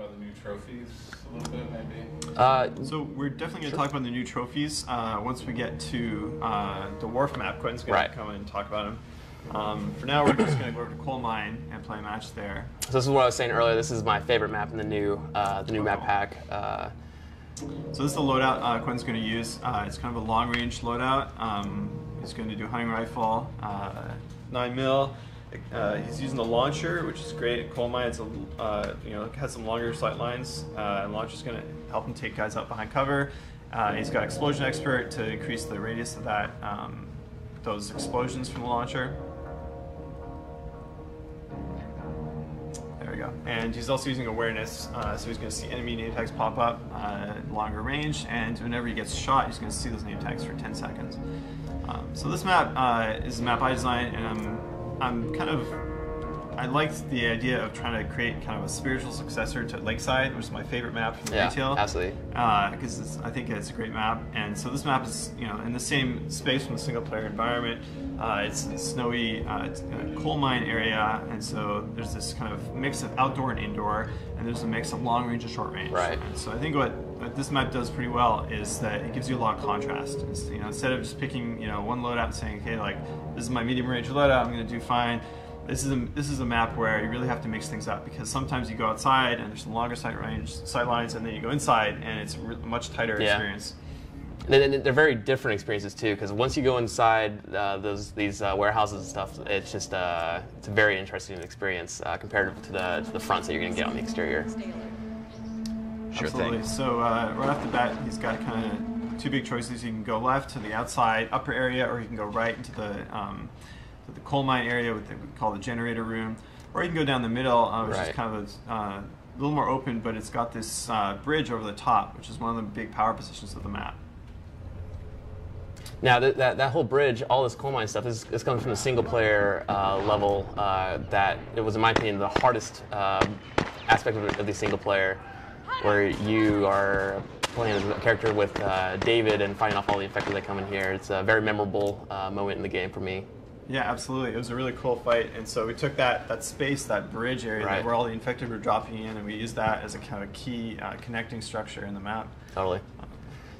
about the new trophies a little bit, maybe? Uh, So we're definitely going to talk about the new trophies uh, once we get to uh, the wharf map. Quentin's going Right. to come in and talk about them. Um, for now, we're just going to go over to coal mine and play a match there. so this is what I was saying earlier. This is my favorite map in the new uh, the new map pack. Uh, So this is the loadout uh, Quentin's going to use. Uh, it's kind of a long-range loadout. Um, he's going to do hunting rifle, uh, nine mil. Uh, he's using the launcher, which is great. Coal mine, it's a, uh, you know, has some longer sight lines. Uh, and launcher's going to help him take guys out behind cover. Uh, he's got explosion expert to increase the radius of that um, those explosions from the launcher. There we go. And he's also using awareness, uh, so he's going to see enemy name tags pop up uh, longer range, and whenever he gets shot, he's going to see those name tags for 10 seconds. Um, so this map uh, is a map I designed, and I'm, I'm kind of, I liked the idea of trying to create kind of a spiritual successor to Lakeside, which is my favorite map from Yeah, retail. absolutely. Because I think it's a great map, and so this map is you know in the same space from the single player environment. Uh, it's a snowy uh, it's a coal mine area, and so there's this kind of mix of outdoor and indoor, and there's a mix of long range and short range. Right. And so I think what, what this map does pretty well is that it gives you a lot of contrast. It's, you know, instead of just picking you know one loadout and saying, okay, like this is my medium range loadout, I'm going to do fine. This is a this is a map where you really have to mix things up because sometimes you go outside and there's some longer sight range sight lines, and then you go inside and it's a much tighter Yeah. experience. And then they're very different experiences too, because once you go inside uh, those these uh, warehouses and stuff, it's just uh, it's a very interesting experience uh, compared to the to the fronts that you're gonna get on the exterior. Sure Absolutely. thing. So uh, right off the bat, he's got kind of two big choices. You can go left to the outside upper area, or you can go right into the um, to the coal mine area, what they would call the generator room, or you can go down the middle, uh, which is kind of a, uh, little more open, but it's got this uh, bridge over the top, which is one of the big power positions of the map. Now that, that, that whole bridge, all this coal mine stuff, is, is coming from the single player uh, level. Uh, that it was, in my opinion, the hardest um aspect of, of the single player, where you are playing as a character with uh, David and fighting off all the infected that come in here. It's a very memorable uh, moment in the game for me. Yeah, absolutely. It was a really cool fight, and so we took that that space, that bridge area Right. where all the infected were dropping in, and we used that as a kind of key uh, connecting structure in the map. Totally.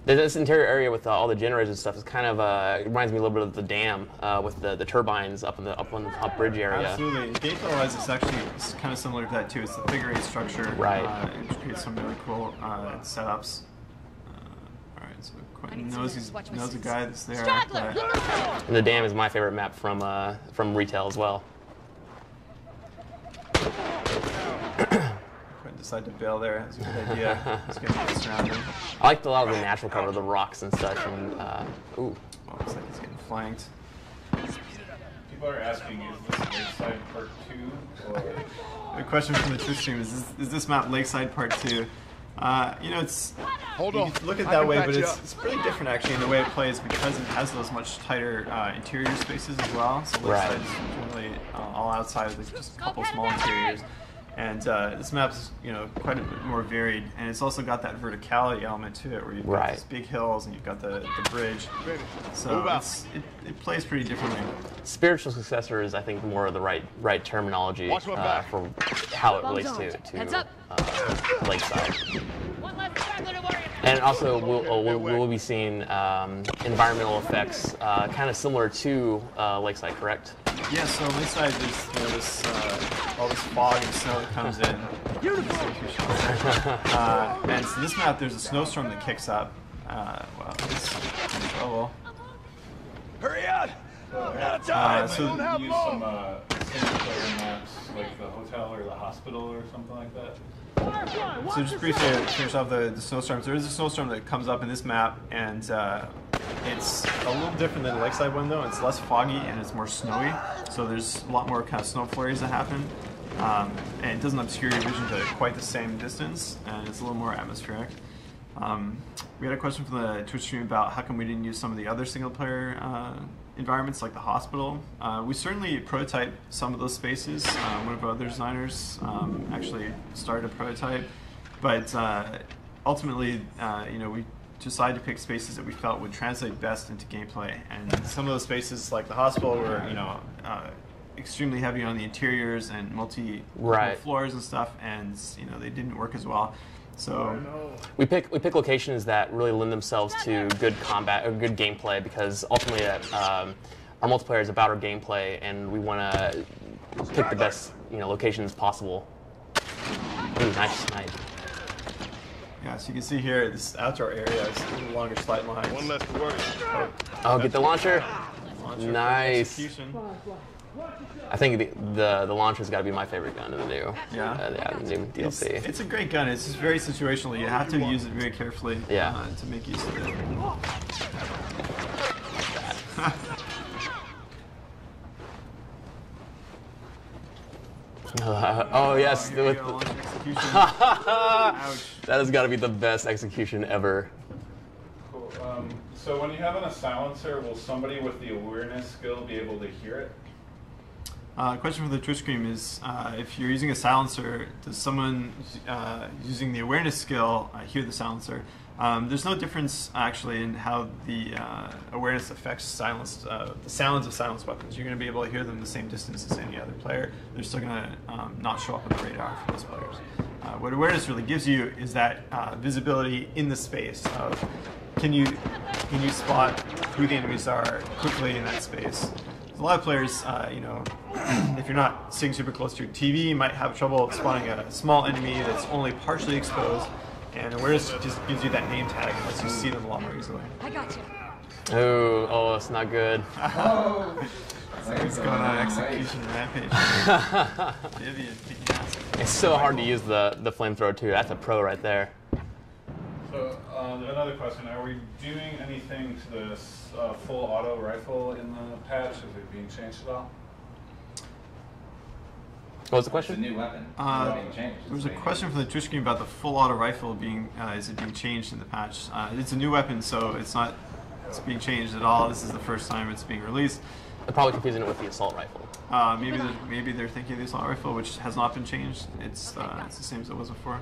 Th- This interior area with uh, all the generators and stuff is kind of uh, it reminds me a little bit of the dam uh, with the, the turbines up in the up on the top bridge area. Absolutely. Gameplay-wise, it's actually it's kind of similar to that too. It's the figure eight structure. Right. Uh, it creates some really cool uh, setups. Uh, all right, so Quentin need knows to he's watch my knows a six. guy that's there. Straggler, but- And the dam is my favorite map from uh, from retail as well. Quentin decided to bail there. That's a good idea. He's going to get surrounded. I liked a lot of the natural cover, the rocks and such. And uh, ooh, Well, looks like he's getting flanked. People are asking, is this Lakeside Part 2 or A question from the Twitch stream is: Is, is this map Lakeside Part Two? Uh, you know, it's Hold you on. look at it that way, but it's, it's pretty different actually in the way it plays because it has those much tighter uh, interior spaces as well. So Right. Lakeside's generally uh, all outside with just a couple small interiors. And uh, this map's you know quite a bit more varied, and it's also got that verticality element to it, where you've got Right. these big hills and you've got the, the bridge. So it's, it, it plays pretty differently. spiritual successor is I think more of the right right terminology uh, for how it relates to to uh, Lakeside. One less straggler to worry about. And also, we'll, uh, we'll, we'll be seeing um, environmental effects, uh, kind of similar to uh, Lakeside, correct? Yeah, so on this side there's you know, this uh, all this fog and snow that comes in. Beautiful. uh, and so this map there's a snowstorm that kicks up. Uh, well, it's in trouble. Hurry up! We're out of Uh, time. so we don't have use some uh, player maps like the hotel or the hospital or something like that? So just briefly to finish off the, the snowstorms. There is a snowstorm that comes up in this map, and uh, it's a little different than the Lakeside one though. It's less foggy and it's more snowy. So there's a lot more kind of snow flurries that happen. Um, and it doesn't obscure your vision to quite the same distance, and it's a little more atmospheric. Um, we had a question from the Twitch stream about how come we didn't use some of the other single player uh, environments like the hospital. Uh, we certainly prototype some of those spaces. Uh, one of our other designers um, actually started a prototype, but uh, ultimately, uh, you know, we decided to pick spaces that we felt would translate best into gameplay. And some of those spaces, like the hospital, were you know. Uh, extremely heavy on the interiors and multi Right. floors and stuff, and you know they didn't work as well. So We pick we pick locations that really lend themselves to good combat or good gameplay because ultimately uh, um, our multiplayer is about our gameplay and we want to pick the best you know locations possible. Ooh, nice snipe. Yeah, so you can see here this outdoor area is a little longer slide lines. One less to worry. Oh, get the launcher. Launcher Nice. Execution. I think the the, the launcher's got to be my favorite gun in the new Yeah? uh, yeah the new It's, DLC. it's a great gun. It's just very situational. You have to use it very carefully Yeah. uh, to make use of it. oh yes, Here with- go, launcher execution. Ouch. that has got to be the best execution ever. Cool. Um, so when you have an a silencer, will somebody with the awareness skill be able to hear it? Uh, question for the Twitch stream is: uh, If you're using a silencer, does someone uh, using the awareness skill uh, hear the silencer? Um, there's no difference actually in how the uh, awareness affects uh, the sounds of silenced weapons. You're going to be able to hear them the same distance as any other player. They're still going to um, not show up on the radar for those players. Uh, what awareness really gives you is that uh, visibility in the space of can you can you spot who the enemies are quickly in that space. A lot of players, uh, you know, if you're not sitting super close to your TV, you might have trouble spotting a small enemy that's only partially exposed. And awareness just gives you that name tag and lets you see them a lot more easily. I got you. Oh, oh, it's not good. What's going on? Execution rampage. Vivian. It's so hard to use the the flamethrower too. That's a pro right there. So um, another question: Are we doing anything to this uh, full auto rifle in the patch? Is it being changed at all? What was the It's a question? new weapon. Uh, not being changed. There was a question from the Twitch stream about the full auto rifle being uh, is it being changed in the patch? Uh, it's a new weapon, so it's not it's being changed at all. This is the first time it's being released. They're probably confusing it with the assault rifle. Uh, maybe they're, maybe they're thinking of the assault rifle, which has not been changed. It's uh, it's the same as it was before.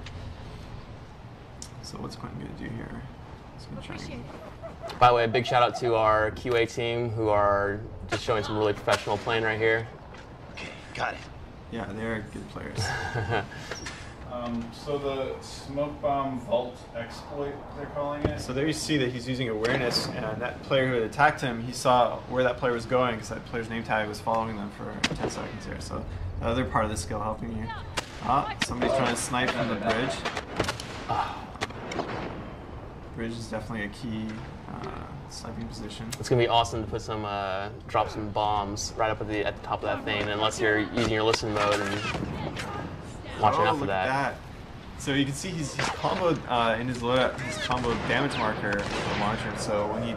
So what's Quentin gonna do here? He's gonna try Appreciate and, it. By the way, a big shout out to our QA team who are just showing some really professional playing right here. Okay, got it. Yeah, they're good players. Um, so the smoke bomb vault exploit, they're calling it. So there you see that he's using awareness, and that player who had attacked him, he saw where that player was going because that player's name tag was following them for 10 seconds here. So the other part of the skill helping you. Ah, somebody's trying to snipe from the bridge. Bridge is definitely a key uh, sniping position. It's gonna be awesome to put some uh, drop some bombs right up at the at the top of that thing, unless you're using your listen mode and watching oh, out for look that. at that. So you can see he's, he's comboed uh, in his loadout, he's comboed damage marker with the launcher. So when he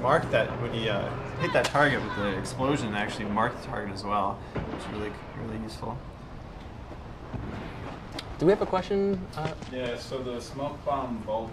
marked that, when he uh, hit that target with the explosion, it actually marked the target as well, which is really, really useful. Do we have a question? Uh, Yeah, so the smoke bomb vault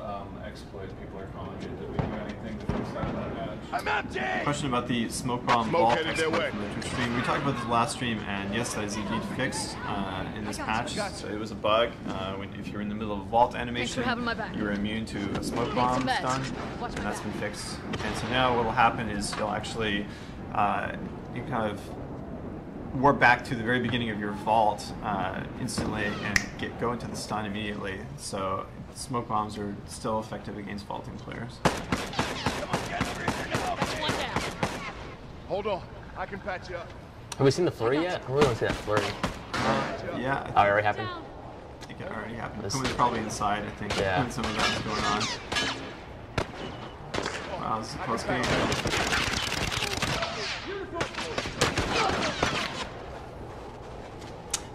um, exploit, people are calling it. Did we do anything to fix that in the patch? I'm empty! Question about the smoke bomb Smoke vault headed their exploit way. from the Twitch stream. We talked about this last stream, and yes, that is indeed fixed uh, in this patch. So it was a bug. Uh, when, if you're in the middle of a vault animation, having my back. you were immune to a smoke bomb some meds. stun, Watch and my that's back. been fixed. And so now what will happen is you'll actually uh, you kind of warp back to the very beginning of your vault uh, instantly and get go into the stun immediately. So smoke bombs are still effective against vaulting players. Hold on. I can patch you up. have we seen the flurry yet? I really want to see that flurry. Uh, yeah, Oh, it already happened. I think it already happened. This- Kuma's probably inside, I think, Yeah. when some of that is going on. Wow, this is a close game.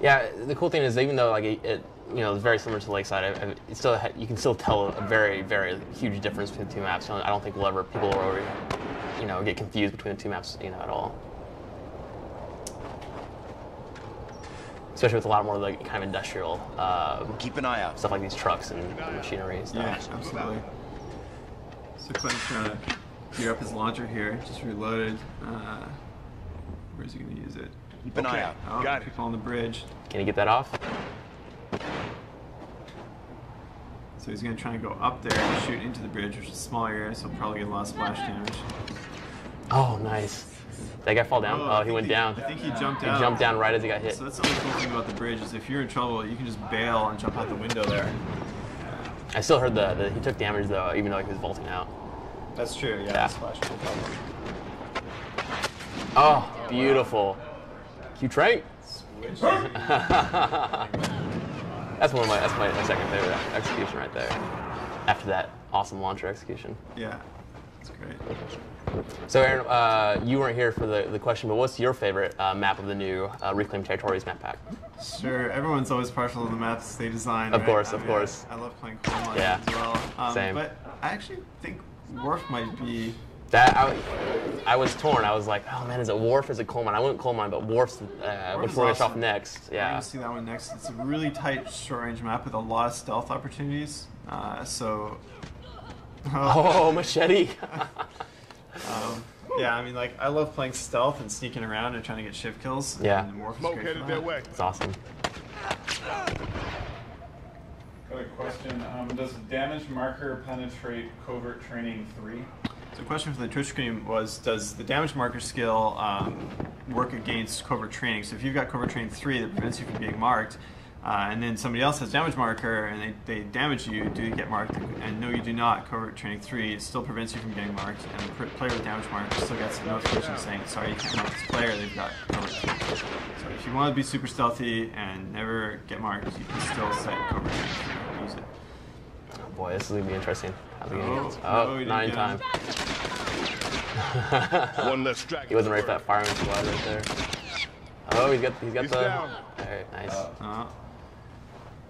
Yeah, the cool thing is even though like it, it you know it's very similar to Lakeside, it still ha- you can still tell a very very huge difference between the two maps. I don't think we'll ever people will ever you know get confused between the two maps you know at all. Especially with a lot more like kind of industrial um, Keep an eye out. stuff like these trucks and machinery and stuff. Yeah, absolutely. So Quentin's trying to gear up his launcher here, just reloaded. Uh, where's he going to use it? Keep an eye out. Oh, Got it. people on the bridge. Can you get that off? So he's going to try and go up there and shoot into the bridge, which is a small area, so he'll probably get a lot of splash damage. Oh, nice. That guy fall down? Oh, Oh, he think went down. I think he jumped He out. jumped down right as he got hit. So that's the other cool thing about the bridge is if you're in trouble, you can just bail and jump out the window there. I still heard the, the he took damage though, even though he was vaulting out. That's true. Yeah. Yeah. Splash, no. Oh, beautiful. Q Train. That's one of my that's my, my second favorite execution right there. After that awesome launcher execution. yeah. That's great. So Aaron, uh, you weren't here for the, the question, but what's your favorite uh, map of the new uh, Reclaimed Territories map pack? Sure, everyone's always partial to the maps they design. Of right? course, I of mean, course. I, I love playing mines Yeah. as well. Um, Same. But I actually think Wharf might be. That I, I was torn. I was like, oh man, is it Wharf? Is it Coal Mine? I went Coal Mine, but Wharf's uh, Wharf which is we're gonna show off awesome. next. We're Yeah. gonna see that one next. It's a really tight short range map with a lot of stealth opportunities. Uh, so. Oh, machete. Um, yeah, I mean, like I love playing stealth and sneaking around and trying to get shift kills. Yeah. and Wharf is Smoke great headed that. their way. it's awesome. Got a question. Um, does damage marker penetrate covert training three? So the question for the Twitch stream was, does the damage marker skill um, work against covert training? So if you've got covert training 3 that prevents you from being marked, uh, and then somebody else has damage marker and they, they damage you, do you get marked? And no, you do not. Covert training 3, still prevents you from getting marked, and the player with damage marker still gets a notification saying, sorry, you can't mark this player, they've got covert 3. So if you want to be super stealthy and never get marked, you can still set covert training 3 and use it. Oh, boy, this is gonna be interesting. How the Oh, no, Oh, he didn't nine get time. him. One less dragon. He wasn't ready for that firing squad right there. Oh, he's got he's got He's the. down. Alright, nice. Uh,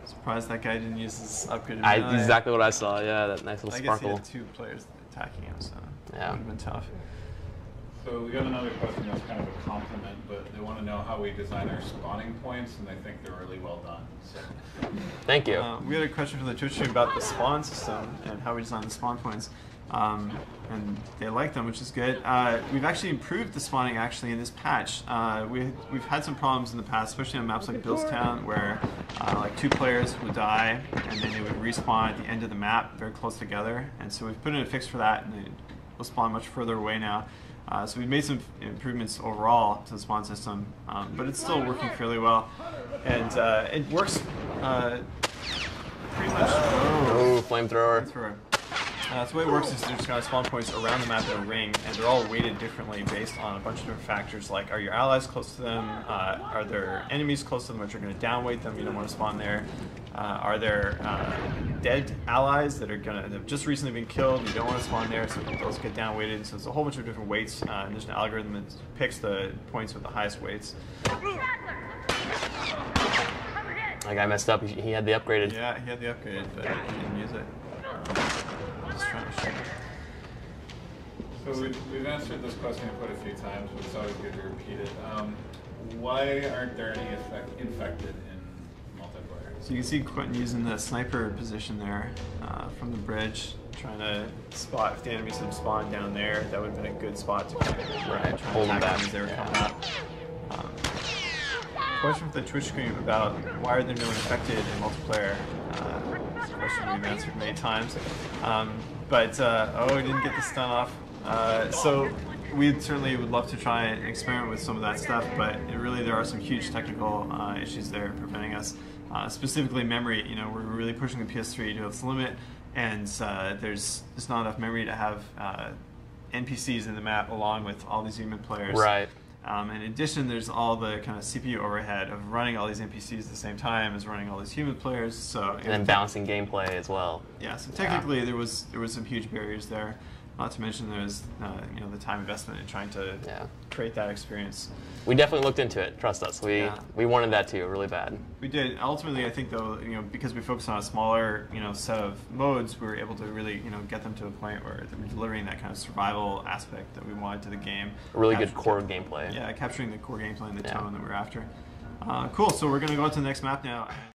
surprised that guy didn't use his upgraded I melee. exactly what I saw. Yeah, that nice little I guess he sparkle. had two players attacking him, so Yeah. would have been tough. So we got another question that's kind of a compliment, but they want to know how we design our spawning points, and they think they're really well done. So Thank you. Uh, we had a question from the Twitch stream about the spawn system and how we design the spawn points. Um, and they like them, which is good. Uh, we've actually improved the spawning actually in this patch. Uh, we, we've had some problems in the past, especially on maps like Billstown, where uh, like two players would die and then they would respawn at the end of the map very close together. And so we've put in a fix for that, and they will spawn much further away now. Uh, so we've made some improvements overall to the spawn system, um, but it's still working fairly well, and uh, it works uh, pretty much. Oh, flamethrower. Flamethrower. Uh, so the way it works is there's kind of spawn points around the map in a ring, and they're all weighted differently based on a bunch of different factors, like are your allies close to them, uh, are there enemies close to them which are going to downweight them, you don't want to spawn there, uh, are there uh, dead allies that are going to have just recently been killed, you don't want to spawn there, so those get downweighted, so there's a whole bunch of different weights, uh, and there's an algorithm that picks the points with the highest weights. That guy messed up. He, he had the upgraded. Yeah, he had the upgrade, but he didn't use it. Um, just trying to show. So we've, we've answered this question quite a few times, but it's always good to repeat it. Um, why aren't there any effect, infected in multiplayer? So you can see Quentin using the sniper position there uh, from the bridge, trying to spot if the enemies had spawned down there. That would have been a good spot to kind of Right, try hold them back. as they were coming up. Um, question from the Twitch stream about why are there no infected in multiplayer? Uh, it's a question we've answered many times. Um, but uh, oh, we didn't get the stun off. Uh, so we certainly would love to try and experiment with some of that stuff, but really there are some huge technical uh, issues there preventing us. Uh, specifically memory, you know, we're really pushing the PS3 to its limit, and uh, there's there's not enough memory to have uh, NPCs in the map along with all these human players. Right. Um, in addition, there's all the kind of CPU overhead of running all these NPCs at the same time as running all these human players. So And then balancing gameplay as well. yeah, so technically there was there was some huge barriers there. Not to mention there's uh, you know the time investment in trying to Yeah. create that experience. We definitely looked into it. Trust us. We Yeah. we wanted that too, really bad. We did. Ultimately, I think though, you know, because we focused on a smaller, you know, set of modes, we were able to really, you know, get them to a point where they were delivering that kind of survival aspect that we wanted to the game. A really good core gameplay. Yeah, capturing the core gameplay and the Yeah. tone that we're after. Uh, cool. So we're gonna go on to the next map now.